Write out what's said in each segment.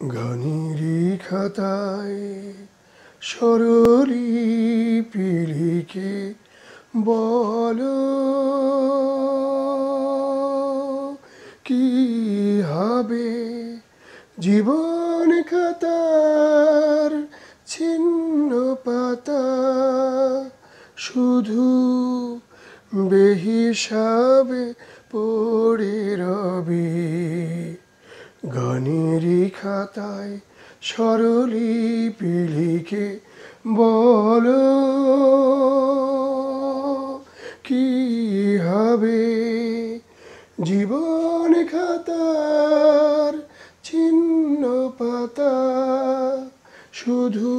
গানেরই খাতায় সরলিপি লিখে বলো, কি হবে জীবন খাতার ছিন্ন পাতা? শুধু বেহিসাবে পড়ে রবি। গানেরই খাতায় সরলিপি লিখে বল, কি হবে? জীবন খাতার ছিন্ন পাতা শুধু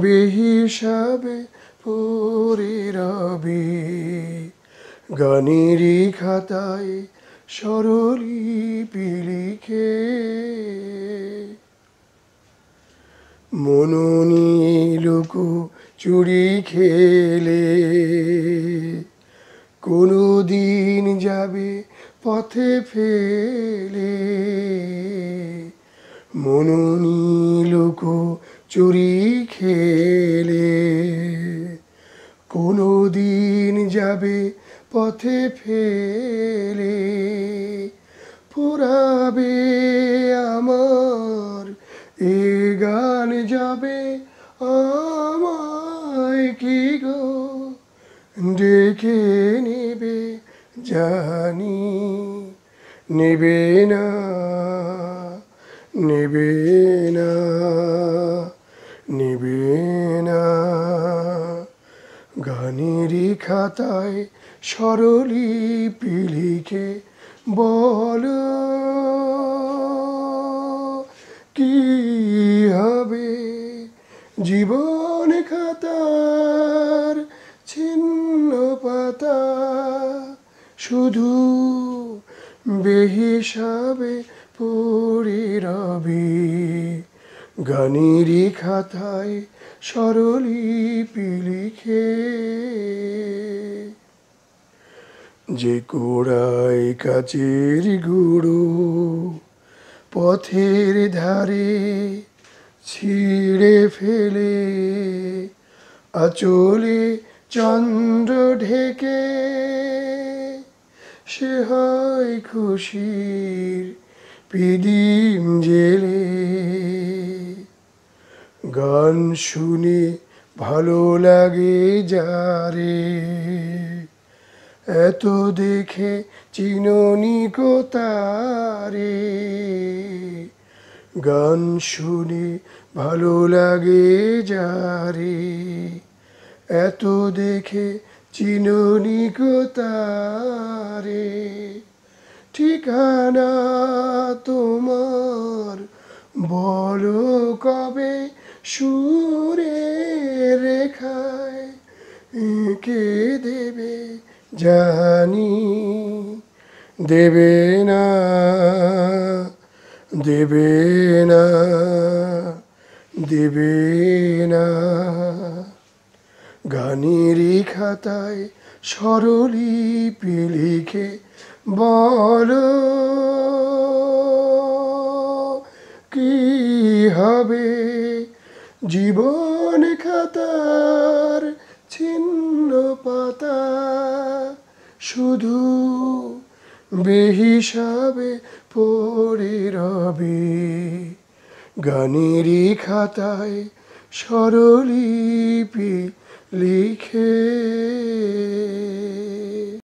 বেহিসাবে পড়ে রবি। গানেরই খাতায় সরলিপি লিখে মননি লুকু চুরি খেলে। কোনো দিন যাবে পথে ফেলে। মননি লুকু চুরি খেলে। কোনো দিন যাবে পথে ফেলে পুরাবে আমার। এ গান যাবে আমায় কি গো? ডেকে নেবে জানি, নেবে না নেবে না নেবে না। গানেরই খাতায় সরলিপি লিখে বল, কি হবে জীবন খাতার ছিন্ন পাতা? শুধু বেহিসাবে পড়ে রবি গানেরই খাতায় সরলিপি লিখে যে কোড়ায় কাচের গুঁড়ো পথের ধারে ছিঁড়ে ফেলে, আচলে চন্দ্র ঢেকে, সে হয় খুশির পিদিম জেলে। গান শুনে ভালো লাগে যারে। এত দেখে চিননি কোতারে গান শুনে ভালো লাগে যারে। এত দেখে চিননি কোতারে ঠিকানা তোমার বলো কবে সুরে রেখায় কে দেবে জানি, দেবে না দেবে না দেবে না। গানেরই খাতায় সরলিপি লিখে বল, কি হবে? জীবন খাতার ছিন্ন শুধু বেহিসাবে পড়ে রবে। গানেরই খাতায় সরলিপি লিখে।